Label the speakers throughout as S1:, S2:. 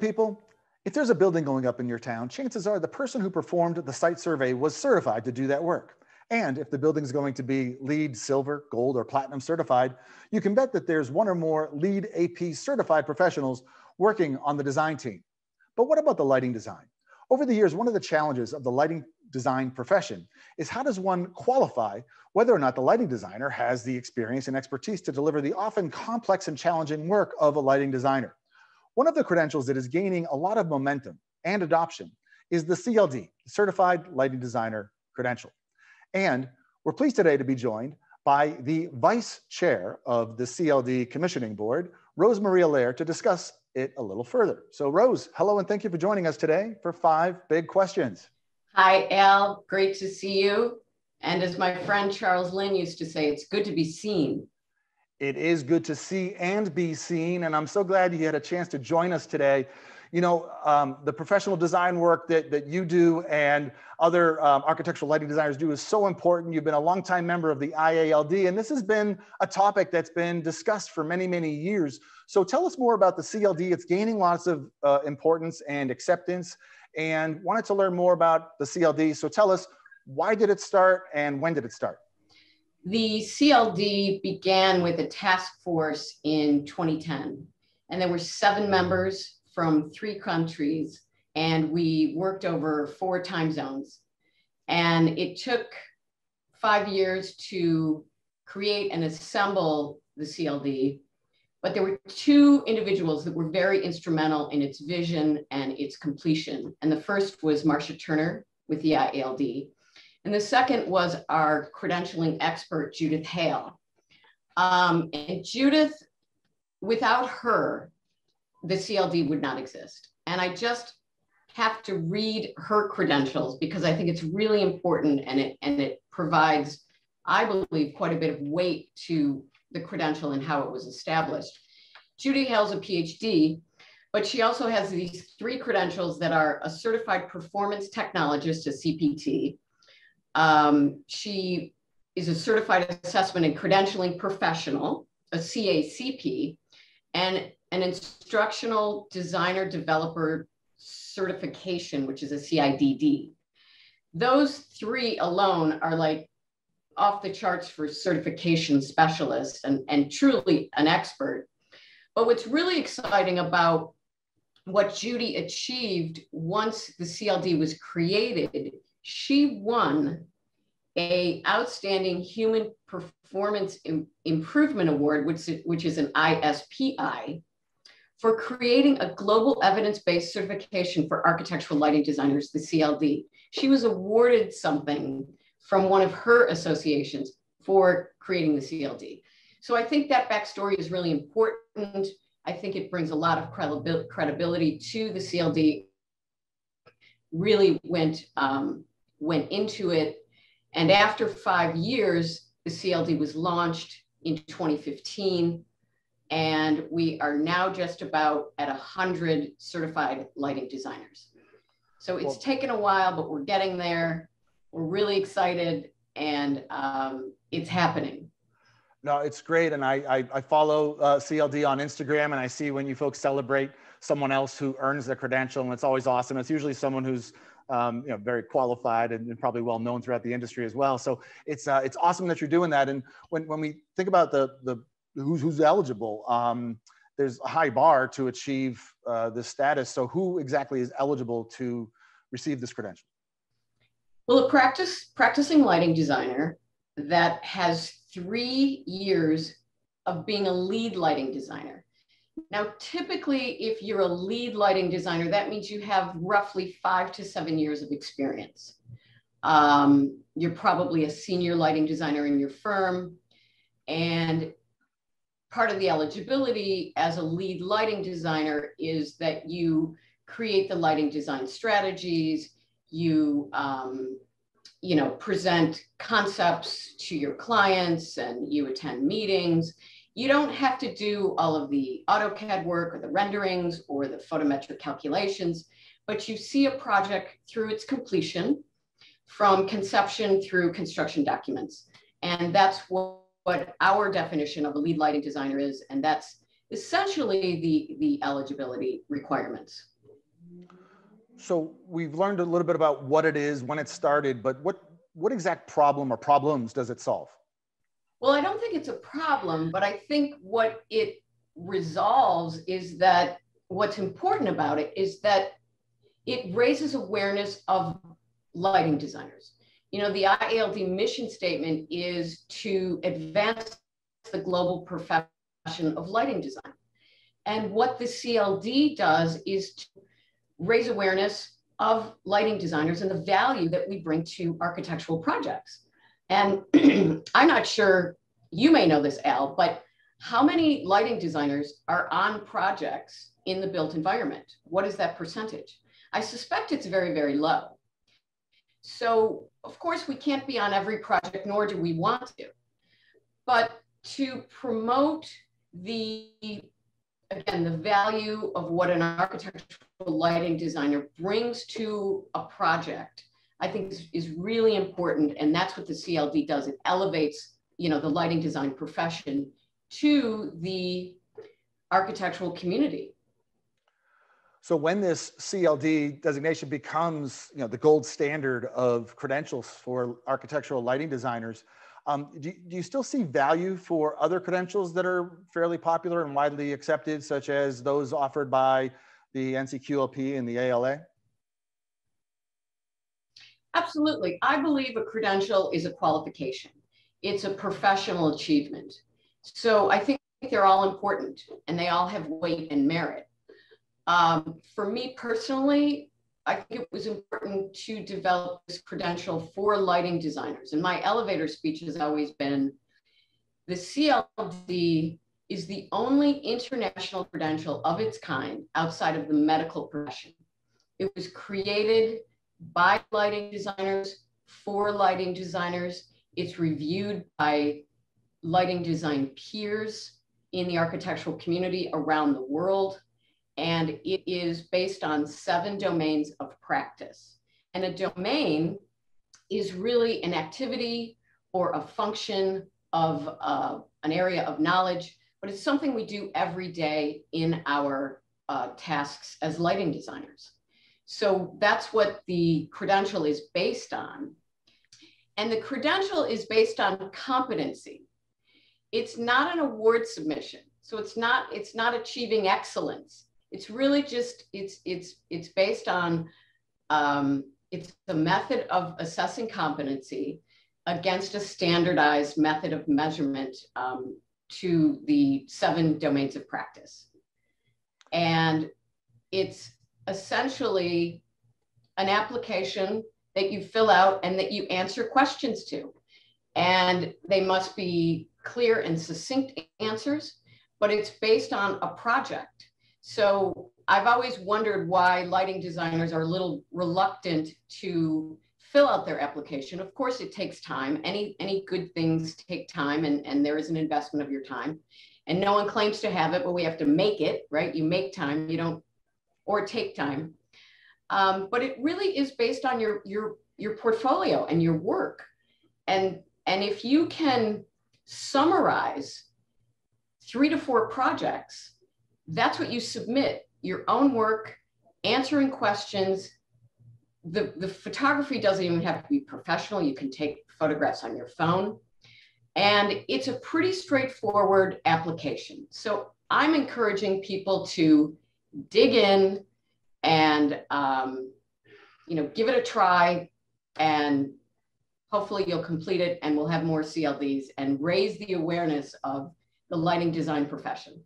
S1: people, if there's a building going up in your town, chances are the person who performed the site survey was certified to do that work. And if the building is going to be LEED, silver, gold, or platinum certified, you can bet that there's one or more LEED AP certified professionals working on the design team. But what about the lighting design? Over the years, one of the challenges of the lighting design profession is how does one qualify whether or not the lighting designer has the experience and expertise to deliver the often complex and challenging work of a lighting designer. One of the credentials that is gaining a lot of momentum and adoption is the CLD, Certified Lighting Designer Credential. And we're pleased today to be joined by the Vice Chair of the CLD Commissioning Board, Rosemarie Allaire, to discuss it a little further. So Rose, hello and thank you for joining us today for five big questions.
S2: Hi, Al. Great to see you. And as my friend Charles Linn used to say, it's good to be seen.
S1: It is good to see and be seen. And I'm so glad you had a chance to join us today. You know, um, the professional design work that, that you do and other um, architectural lighting designers do is so important. You've been a longtime member of the IALD, and this has been a topic that's been discussed for many, many years. So tell us more about the CLD. It's gaining lots of uh, importance and acceptance and wanted to learn more about the CLD. So tell us, why did it start and when did it start?
S2: The CLD began with a task force in 2010, and there were seven members from three countries, and we worked over four time zones. And it took five years to create and assemble the CLD but there were two individuals that were very instrumental in its vision and its completion. And the first was Marsha Turner with the IALD. And the second was our credentialing expert, Judith Hale. Um, and Judith, without her, the CLD would not exist. And I just have to read her credentials because I think it's really important and it, and it provides, I believe, quite a bit of weight to the credential and how it was established. Judy Hale's a PhD, but she also has these three credentials that are a certified performance technologist, a CPT. Um, she is a certified assessment and credentialing professional, a CACP, and an instructional designer developer certification, which is a CIDD. Those three alone are like off the charts for certification specialists and, and truly an expert. But what's really exciting about what Judy achieved once the CLD was created, she won a outstanding human performance Im improvement award, which, which is an ISPI, for creating a global evidence-based certification for architectural lighting designers, the CLD. She was awarded something from one of her associations for creating the CLD. So I think that backstory is really important. I think it brings a lot of credibility to the CLD. Really went um, went into it, and after five years, the CLD was launched in 2015, and we are now just about at 100 certified lighting designers. So it's well, taken a while, but we're getting there. We're really excited and um, it's happening.
S1: No, it's great. And I, I, I follow uh, CLD on Instagram and I see when you folks celebrate someone else who earns their credential and it's always awesome. It's usually someone who's um, you know, very qualified and, and, probably well known throughout the industry as well. So it's, uh, it's awesome that you're doing that. And when, when we think about the, the who's, who's eligible, um, there's a high bar to achieve uh, this status. So who exactly is eligible to receive this credential?
S2: Well, a practice practicing lighting designer that has three years of being a lead lighting designer. Now, typically, if you're a lead lighting designer, that means you have roughly five to seven years of experience. Um, you're probably a senior lighting designer in your firm. And part of the eligibility as a lead lighting designer is that you create the lighting design strategies, you um, you know present concepts to your clients and you attend meetings you don't have to do all of the AutoCAD work or the renderings or the photometric calculations, but you see a project through its completion from conception through construction documents. And that's what, what our definition of a lead lighting designer is. And that's essentially the, the eligibility requirements.
S1: So we've learned a little bit about what it is, when it started, but what, what exact problem or problems does it solve?
S2: Well, I don't think it's a problem, but I think what it resolves is that what's important about it is that it raises awareness of lighting designers. You know, the IALD mission statement is to advance the global profession of lighting design. And what the CLD does is to raise awareness of lighting designers and the value that we bring to architectural projects. And I'm not sure you may know this, Al, but how many lighting designers are on projects in the built environment? What is that percentage? I suspect it's very, very low. So, of course, we can't be on every project, nor do we want to. But to promote the, again, the value of what an architectural lighting designer brings to a project, I think is, really important. And that's what the CLD does. It elevates, you know, the lighting design profession to the architectural community.
S1: So when this CLD designation becomes you know, the gold standard of credentials for architectural lighting designers, um, do, do, you still see value for other credentials that are fairly popular and widely accepted, such as those offered by the NCQLP and the ALA?
S2: Absolutely. I believe a credential is a qualification. It's a professional achievement. So I think they're all important and they all have weight and merit. Um, for me personally, I think it was important to develop this credential for lighting designers. And my elevator speech has always been the CLD is the only international credential of its kind outside of the medical profession. It was created by lighting designers for lighting designers. It's reviewed by lighting design peers in the architectural community around the world. And it is based on seven domains of practice. And a domain is really an activity or a function of uh, an area of knowledge, but it's something we do every day in our uh, tasks as lighting designers. So that's what the credential is based on. And the credential is based on competency it's not an award submission. So it's not it's not achieving excellence. It's really just it's it's it's based on um, it's the method of assessing competency against a standardized method of measurement um, to the seven domains of practice. And it's essentially an application that you fill out and that you answer questions to. And they must be clear and succinct answers, but it's based on a project. So I've always wondered why lighting designers are a little reluctant to fill out their application. Of course, it takes time. Any, any good things take time and, and there is an investment of your time. And no one claims to have it, but we have to make it, right? You make time, you don't, or take time. Um, but it really is based on your, your, your portfolio and your work. And, and if you can summarize three to four projects. That's what you submit your own work, answering questions. The, the photography doesn't even have to be professional. You can take photographs on your phone. And it's a pretty straightforward application. So I'm encouraging people to dig in and um, you know give it a try and hopefully you'll complete it and we'll have more CLDs and raise the awareness of the lighting design profession.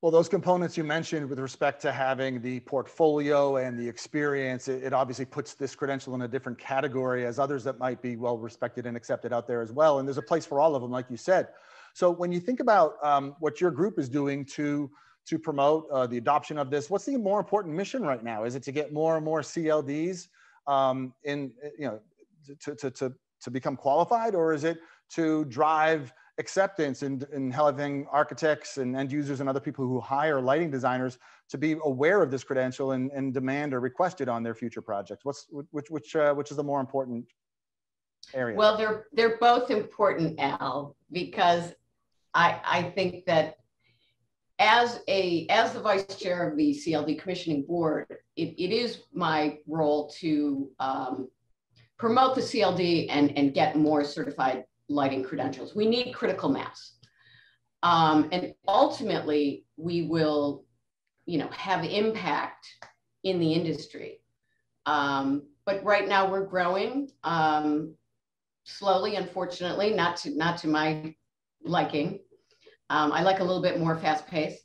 S1: Well, those components you mentioned with respect to having the portfolio and the experience, it, it, obviously puts this credential in a different category as others that might be well respected and accepted out there as well. And there's a place for all of them, like you said. So when you think about um, what your group is doing to to promote uh, the adoption of this, what's the more important mission right now? Is it to get more and more CLDs um, in you know to, to, to, to become qualified or is it to drive acceptance and, and having architects and end users and other people who hire lighting designers to be aware of this credential and, and demand or request it on their future projects? What's, which, which, uh, which is the more important area?
S2: Well, they're, they're both important, Al, because I, I think that as a as the vice chair of the CLD commissioning board, it, it is my role to um, promote the CLD and, and get more certified lighting credentials. We need critical mass. Um, and ultimately, we will, you know, have impact in the industry. Um, but right now we're growing um, slowly, unfortunately, not to not to my liking. Um, I like a little bit more fast pace,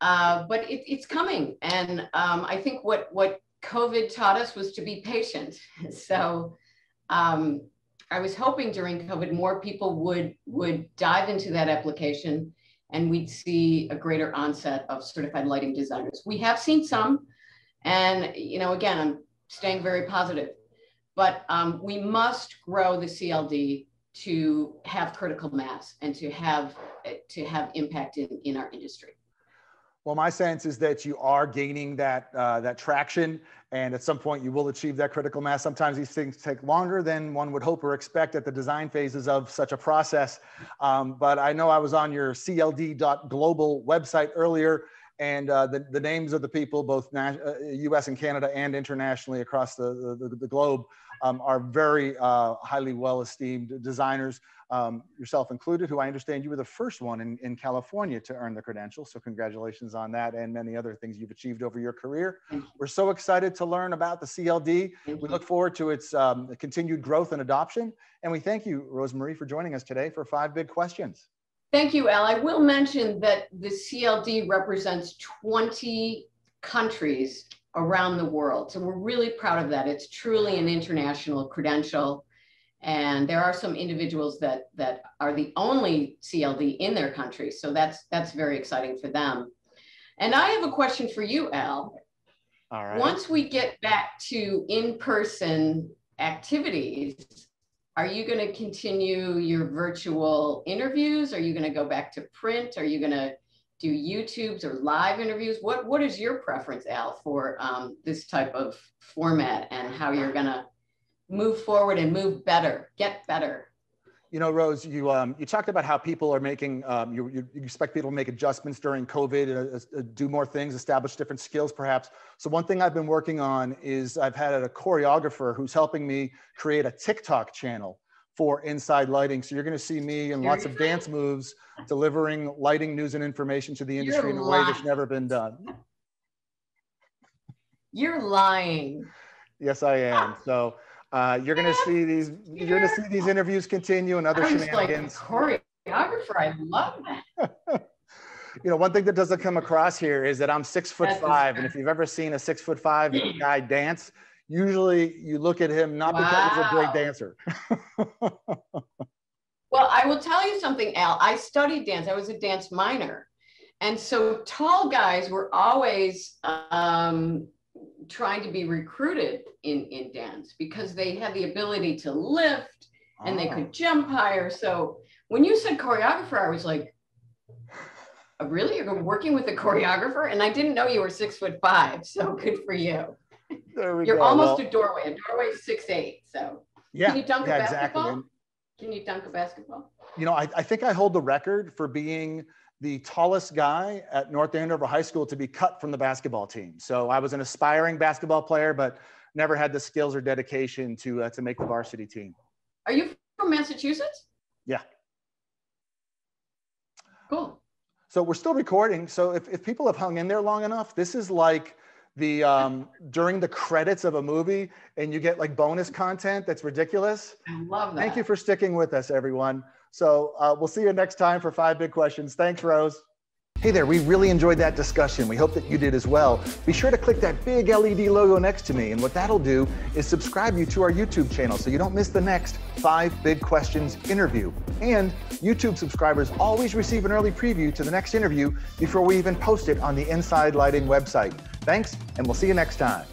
S2: uh, but it, it's coming. And um, I think what, what COVID taught us was to be patient. so um, I was hoping during COVID, more people would, would dive into that application and we'd see a greater onset of certified lighting designers. We have seen some, and you know, again, I'm staying very positive, but um, we must grow the CLD to have critical mass and to have to have impact in, in our industry.
S1: Well, my sense is that you are gaining that uh, that traction, and at some point you will achieve that critical mass. Sometimes these things take longer than one would hope or expect at the design phases of such a process. Um, but I know I was on your CLD.global website earlier, and uh, the, the names of the people, both U.S. Uh, and Canada and internationally across the, the, the globe, um, are very uh, highly well esteemed designers, um, yourself included, who I understand you were the first one in, in California to earn the credential. So, congratulations on that and many other things you've achieved over your career. We're so excited to learn about the CLD. We look forward to its um, continued growth and adoption. And we thank you, Rosemarie, for joining us today for five big questions.
S2: Thank you, Al. I will mention that the CLD represents 20 countries around the world. So we're really proud of that. It's truly an international credential. And there are some individuals that, that are the only CLD in their country. So that's, that's very exciting for them. And I have a question for you, Al. All right. Once we get back to in-person activities, are you going to continue your virtual interviews? Are you going to go back to print? Are you going to do YouTubes or live interviews? What What is your preference, Al, for um, this type of format and how you're going to move forward and move better, get better?
S1: You know, Rose, you um, you talked about how people are making. Um, you, you, expect people to make adjustments during COVID, uh, uh, do more things, establish different skills, perhaps. So one thing I've been working on is I've had a choreographer who's helping me create a TikTok channel for Inside Lighting. So you're going to see me and lots of dance moves delivering lighting news and information to the industry you're in a lying. way that's never been done.
S2: You're lying.
S1: Yes, I am. So. Uh, you're going to see these. You're to see these interviews continue and other I shenanigans.
S2: Like choreographer, I love that.
S1: you know, one thing that doesn't come across here is that I'm six foot That's five, and if you've ever seen a six foot five guy dance, usually you look at him not wow. because he's a great dancer.
S2: well, I will tell you something, Al. I studied dance. I was a dance minor, and so tall guys were always um, trying to be recruited in, in dance because they had the ability to lift and oh. they could ah. jump higher. So when you said choreographer, I was like, oh, really? You're working with a choreographer? And I didn't know you were six foot five. So good for you. You're go. almost well, a doorway. A doorway is six eight. So
S1: yeah,
S2: can you dunk
S1: yeah,
S2: a basketball? Exactly. Can you dunk a basketball?
S1: You know, I, I think I hold the record for being the tallest guy at North Andover High School to be cut from the basketball team. So I was an aspiring basketball player, but never had the skills or dedication to uh, to make the varsity team.
S2: Are you from Massachusetts?
S1: Yeah.
S2: Cool.
S1: So we're still recording. So if, if people have hung in there long enough, this is like the um, during the credits of a movie and you get like bonus content that's ridiculous.
S2: I love that.
S1: Thank you for sticking with us, everyone. So uh, we'll see you next time for five big questions. Thanks, Rose. Hey there, we really enjoyed that discussion. We hope that you did as well. Be sure to click that big LED logo next to me, and what that'll do is subscribe you to our YouTube channel so you don't miss the next Five Big Questions interview. And YouTube subscribers always receive an early preview to the next interview before we even post it on the Inside Lighting website. Thanks, and we'll see you next time.